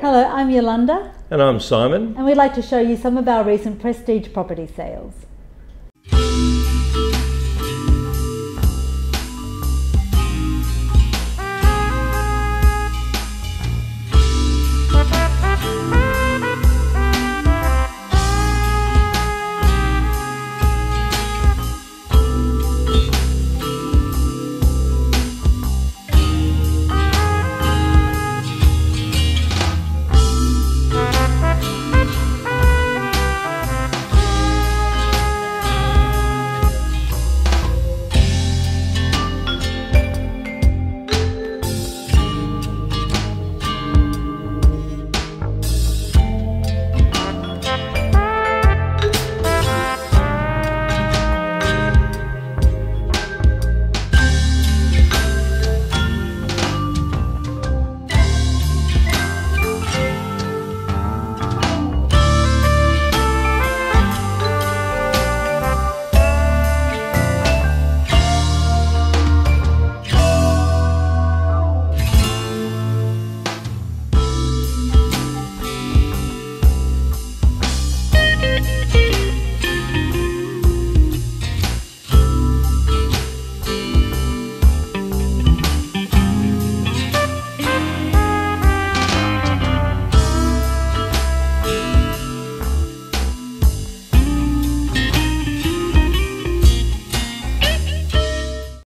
Hello, I'm Yolanda, And I'm Simon. and we'd like to show you some of our recent prestige property sales.